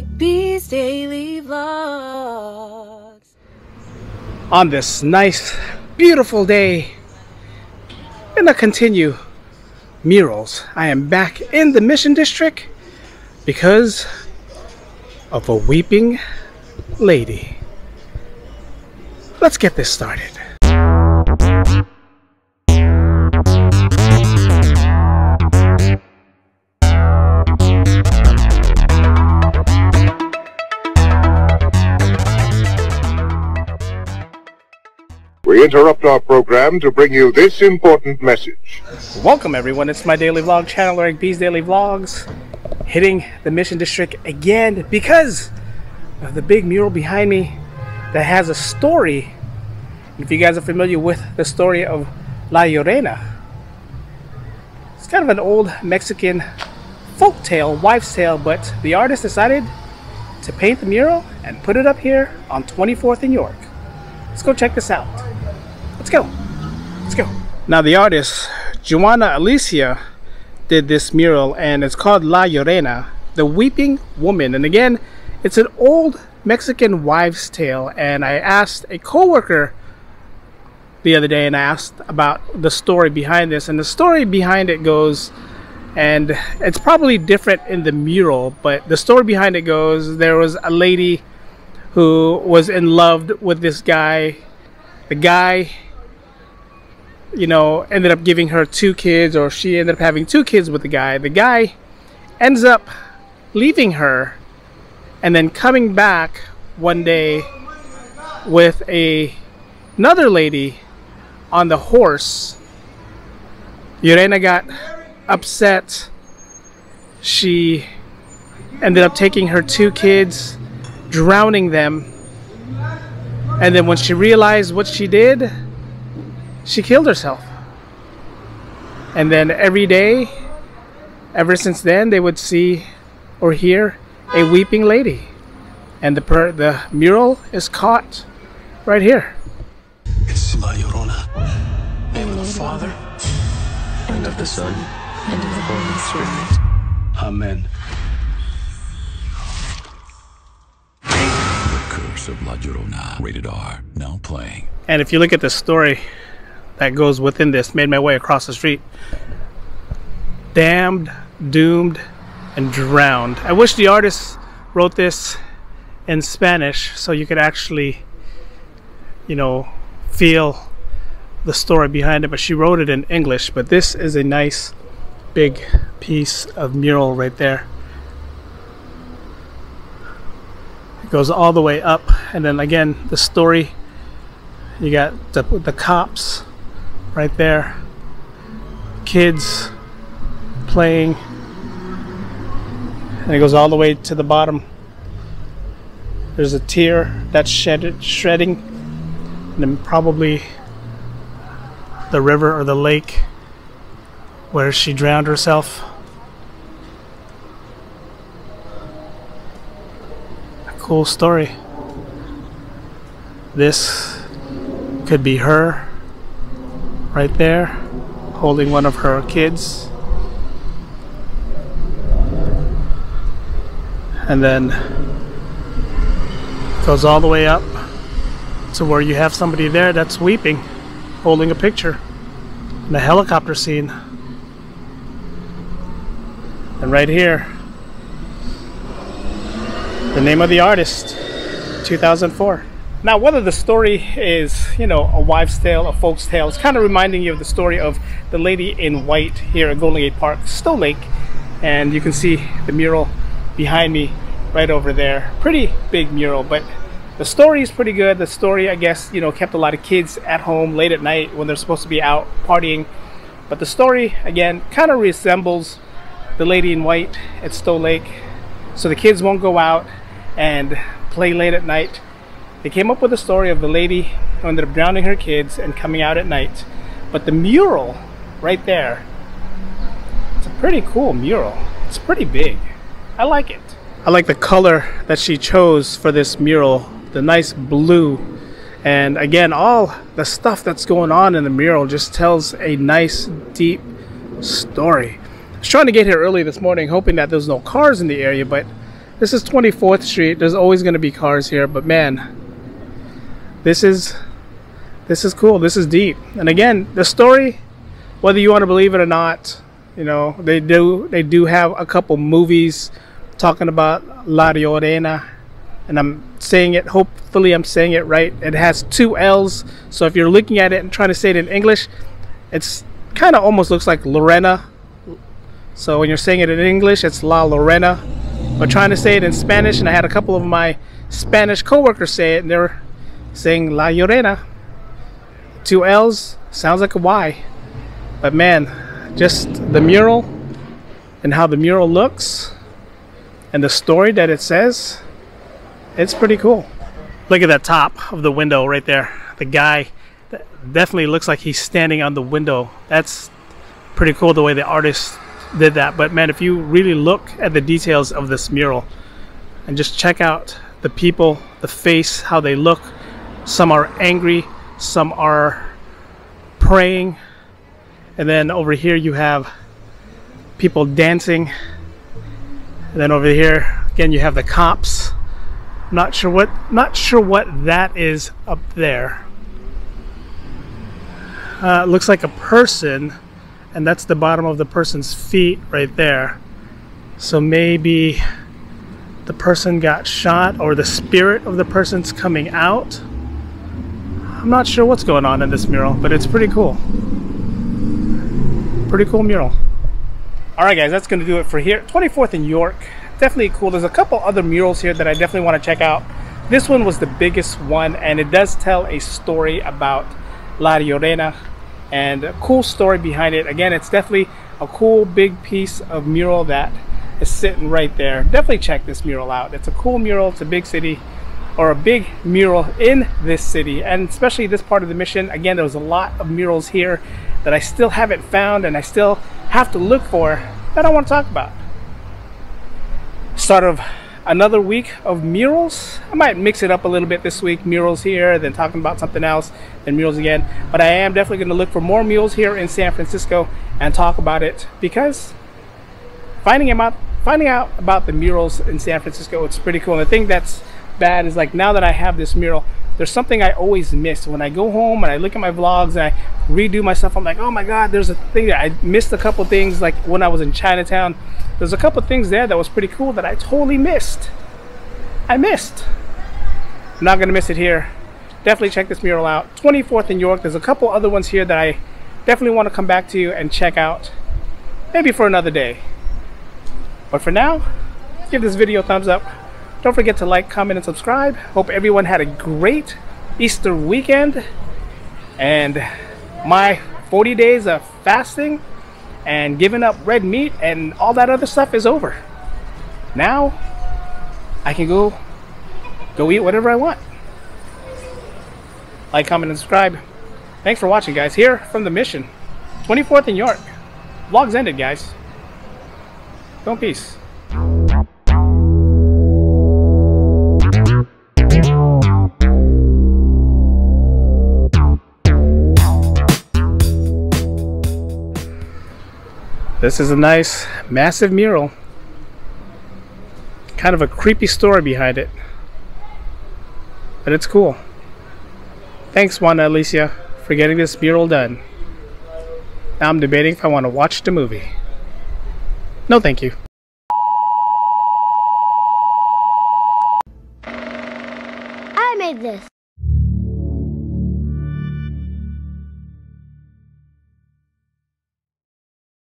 B's Daily Vlogs. On this nice, beautiful day, I'm gonna continue murals. I am back in the Mission District because of a weeping lady. Let's get this started. We interrupt our program to bring you this important message. Welcome everyone, it's my daily vlog channel, Eric B's Daily Vlogs, hitting the Mission District again because of the big mural behind me that has a story. If you guys are familiar with the story of La Llorona, it's kind of an old Mexican folk tale, wife's tale, but the artist decided to paint the mural and put it up here on 24th in York. Let's go check this out. Let's go. Let's go. Now the artist, Juana Alicia, did this mural and it's called La Llorona, the Weeping Woman. And again, it's an old Mexican wives' tale. And I asked a coworker the other day and I asked about the story behind this. And the story behind it goes, and it's probably different in the mural, but the story behind it goes there was a lady who was in love with this guy. The guy you know, ended up giving her two kids, or she ended up having two kids with the guy. The guy ends up leaving her and then coming back one day with a another lady on the horse. Llorona got upset. She ended up taking her two kids, drowning them. And then when she realized what she did, she killed herself. And then every day, ever since then, they would see or hear a weeping lady. And the, per- the mural is caught right here. It's La Llorona. Name of the Father, and of the Son, and of the Holy Spirit. Amen. The Curse of La Llorona. Rated R. Now playing. And if you look at the story that goes within this, made my way across the street. Damned, doomed, and drowned. I wish the artist wrote this in Spanish so you could actually, you know, feel the story behind it. But she wrote it in English. But this is a nice big piece of mural right there. It goes all the way up, and then again, the story. You got the, the cops right there. Kids playing. And it goes all the way to the bottom. There's a tear that's shed, shredding. And then probably the river or the lake where she drowned herself. A cool story. This could be her right there, holding one of her kids. And then goes all the way up to where you have somebody there that's weeping, holding a picture. And a helicopter scene. And right here, the name of the artist, 2004. Now, whether the story is, you know, a wives' tale, a folk's tale, it's kind of reminding you of the story of the lady in white here at Golden Gate Park, Stow Lake. And you can see the mural behind me right over there. Pretty big mural, but the story is pretty good. The story, I guess, you know, kept a lot of kids at home late at night when they're supposed to be out partying. But the story, again, kind of resembles the lady in white at Stow Lake. So the kids won't go out and play late at night they came up with a story of the lady who ended up drowning her kids and coming out at night. But the mural right there, it's a pretty cool mural. It's pretty big. I like it. I like the color that she chose for this mural, the nice blue. And again, all the stuff that's going on in the mural just tells a nice, deep story. I was trying to get here early this morning, hoping that there's no cars in the area, but This is 24th Street. There's always going to be cars here, but man, this is this is cool. This is deep. And again, the story, whether you want to believe it or not, you know, they do they do have a couple movies talking about La Llorona, and I'm saying it. Hopefully, I'm saying it right. It has two L's, so if you're looking at it and trying to say it in English, it's kind of almost looks like Lorena. So when you're saying it in English, it's La Lorena. But trying to say it in Spanish, and I had a couple of my Spanish coworkers say it, and they're saying La Llorena. Two L's sounds like a Y. But man, just the mural and how the mural looks and the story that it says, it's pretty cool. Look at that top of the window right there. The guy definitely looks like he's standing on the window. That's pretty cool the way the artist did that. But man, if you really look at the details of this mural and just check out the people, the face, how they look. Some are angry, some are praying. And then over here you have people dancing. And then over here again you have the cops. Not sure what not sure what that is up there. Uh, looks like a person, and that's the bottom of the person's feet right there. So maybe the person got shot or the spirit of the person's coming out. I'm not sure what's going on in this mural, but it's pretty cool. Pretty cool mural. Alright guys, that's going to do it for here. 24th in York. Definitely cool. There's a couple other murals here that I definitely want to check out. This one was the biggest one and it does tell a story about La Llorona and a cool story behind it. Again, it's definitely a cool big piece of mural that is sitting right there. Definitely check this mural out. It's a cool mural. It's a big city or a big mural in this city and especially this part of the mission. Again, there was a lot of murals here that I still haven't found and I still have to look for that I want to talk about. Start of another week of murals. I might mix it up a little bit this week. Murals here, then talking about something else, then murals again. But I am definitely going to look for more murals here in San Francisco and talk about it because finding out finding out about the murals in San Francisco, it's pretty cool. And the thing that's bad is like now that I have this mural, there's something I always miss. When I go home and I look at my vlogs and I redo myself, I'm like, oh my God, there's a thing that I missed a couple things. Like when I was in Chinatown, there's a couple things there that was pretty cool that I totally missed. I missed. I'm not gonna miss it here. Definitely check this mural out. 24th in York. There's a couple other ones here that I definitely want to come back to you and check out. Maybe for another day. But for now, give this video a thumbs up. Don't forget to like, comment, and subscribe. Hope everyone had a great Easter weekend. And my 40 days of fasting and giving up red meat and all that other stuff is over. Now, I can go go eat whatever I want. Like, comment, and subscribe. Thanks for watching, guys. Here from the mission. 24th in York. Vlog's ended, guys. Go peace. This is a nice, massive mural. Kind of a creepy story behind it. But it's cool. Thanks, Juana Alicia, for getting this mural done. Now I'm debating if I want to watch the movie. No, thank you.